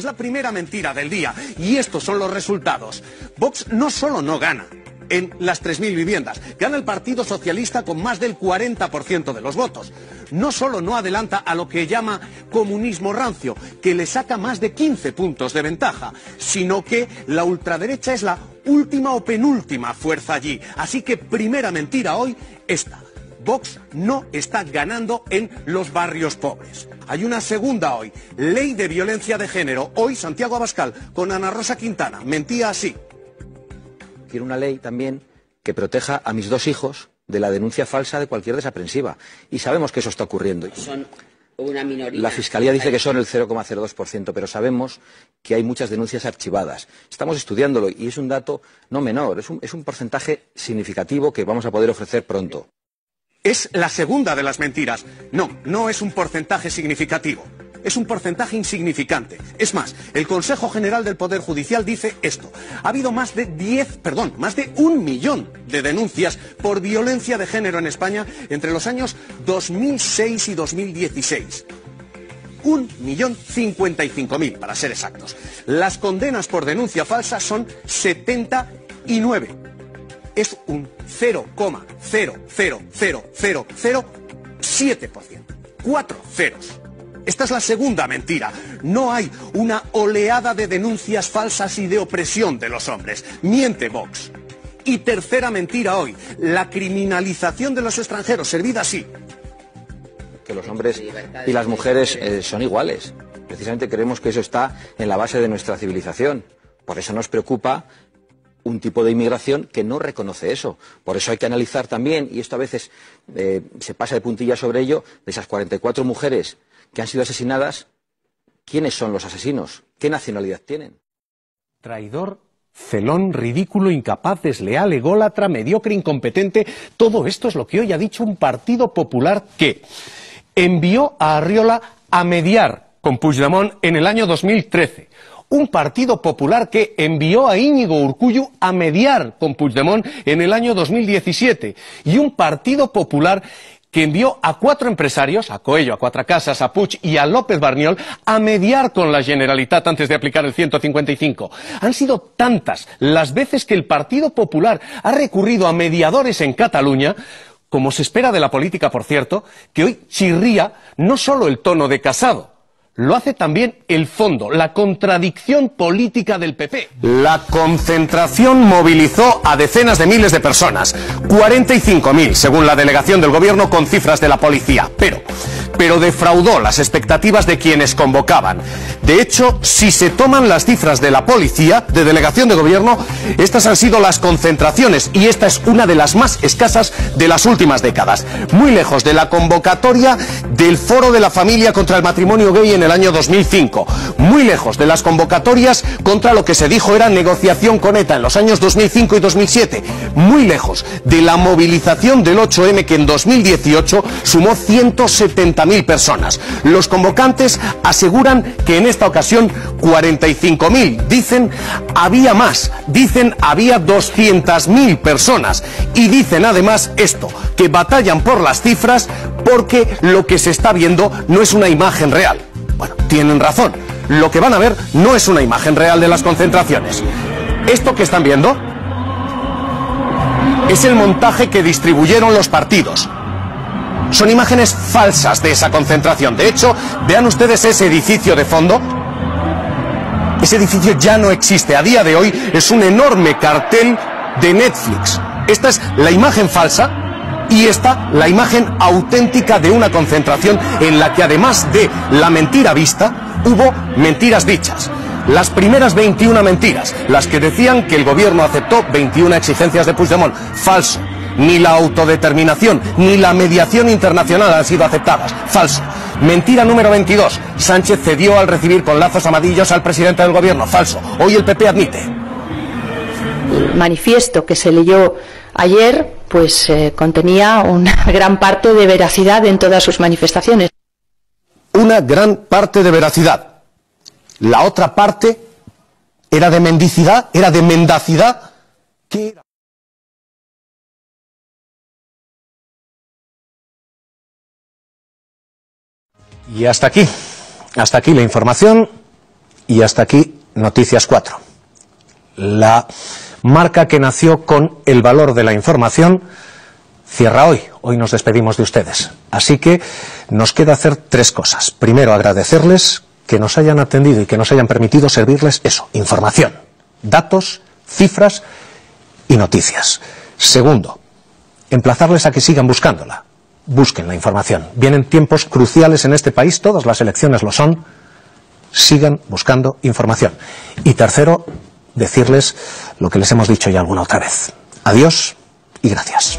Es la primera mentira del día. Y estos son los resultados. Vox no solo no gana en las 3.000 viviendas, gana el Partido Socialista con más del 40% de los votos. No solo no adelanta a lo que llama comunismo rancio, que le saca más de 15 puntos de ventaja, sino que la ultraderecha es la última o penúltima fuerza allí. Así que primera mentira hoy, esta. Vox no está ganando en los barrios pobres. Hay una segunda hoy, ley de violencia de género. Hoy Santiago Abascal con Ana Rosa Quintana mentía así. Quiero una ley también que proteja a mis dos hijos de la denuncia falsa de cualquier desaprensiva. Y sabemos que eso está ocurriendo. Son una minoría. La Fiscalía dice que son el 0,02%, pero sabemos que hay muchas denuncias archivadas. Estamos estudiándolo y es un dato no menor, es un, es un porcentaje significativo que vamos a poder ofrecer pronto. Es la segunda de las mentiras. No, no es un porcentaje significativo. Es un porcentaje insignificante. Es más, el Consejo General del Poder Judicial dice esto. Ha habido más de 10, perdón, más de un millón de denuncias por violencia de género en España entre los años 2006 y 2016. Un millón cincuenta y cinco mil, para ser exactos. Las condenas por denuncia falsa son 79 es un 0,00007%. Cuatro ceros. Esta es la segunda mentira. No hay una oleada de denuncias falsas y de opresión de los hombres. Miente Vox. Y tercera mentira hoy, la criminalización de los extranjeros, servida así. Que los hombres y las mujeres eh, son iguales. Precisamente creemos que eso está en la base de nuestra civilización. Por eso nos preocupa un tipo de inmigración que no reconoce eso. Por eso hay que analizar también, y esto a veces eh, se pasa de puntilla sobre ello, de esas 44 mujeres que han sido asesinadas, ¿quiénes son los asesinos? ¿Qué nacionalidad tienen? Traidor, celón, ridículo, incapaz, desleal, ególatra, mediocre, incompetente. Todo esto es lo que hoy ha dicho un Partido Popular que envió a Arriola a mediar con Puigdemont en el año 2013 un partido popular que envió a Íñigo Urcullu a mediar con Puigdemont en el año 2017 y un partido popular que envió a cuatro empresarios, a Coello, a Cuatro Casas, a Puig y a López Barniol, a mediar con la Generalitat antes de aplicar el 155. Han sido tantas las veces que el Partido Popular ha recurrido a mediadores en Cataluña, como se espera de la política, por cierto, que hoy chirría no solo el tono de Casado, lo hace también el fondo, la contradicción política del PP. La concentración movilizó a decenas de miles de personas, 45.000 según la delegación del gobierno con cifras de la policía, pero pero defraudó las expectativas de quienes convocaban. De hecho, si se toman las cifras de la policía, de delegación de gobierno, estas han sido las concentraciones y esta es una de las más escasas de las últimas décadas, muy lejos de la convocatoria del Foro de la Familia contra el Matrimonio Gay en el año 2005, muy lejos de las convocatorias contra lo que se dijo era negociación con ETA en los años 2005 y 2007, muy lejos de la movilización del 8M que en 2018 sumó 170 personas. Los convocantes aseguran que en esta ocasión 45.000. Dicen había más. Dicen había 200.000 personas. Y dicen además esto, que batallan por las cifras porque lo que se está viendo no es una imagen real. Bueno, tienen razón. Lo que van a ver no es una imagen real de las concentraciones. Esto que están viendo es el montaje que distribuyeron los partidos. Son imágenes falsas de esa concentración. De hecho, vean ustedes ese edificio de fondo. Ese edificio ya no existe. A día de hoy es un enorme cartel de Netflix. Esta es la imagen falsa y esta la imagen auténtica de una concentración en la que además de la mentira vista, hubo mentiras dichas. Las primeras 21 mentiras, las que decían que el gobierno aceptó 21 exigencias de Puigdemont. Falso. Ni la autodeterminación, ni la mediación internacional han sido aceptadas. Falso. Mentira número 22. Sánchez cedió al recibir con lazos amarillos al presidente del gobierno. Falso. Hoy el PP admite. El manifiesto que se leyó ayer pues eh, contenía una gran parte de veracidad en todas sus manifestaciones. Una gran parte de veracidad. La otra parte era de mendicidad, era de mendacidad. ¿Qué Y hasta aquí, hasta aquí la información y hasta aquí Noticias 4. La marca que nació con el valor de la información cierra hoy. Hoy nos despedimos de ustedes. Así que nos queda hacer tres cosas. Primero, agradecerles que nos hayan atendido y que nos hayan permitido servirles eso, información, datos, cifras y noticias. Segundo, emplazarles a que sigan buscándola busquen la información. Vienen tiempos cruciales en este país, todas las elecciones lo son. Sigan buscando información. Y tercero, decirles lo que les hemos dicho ya alguna otra vez. Adiós y gracias.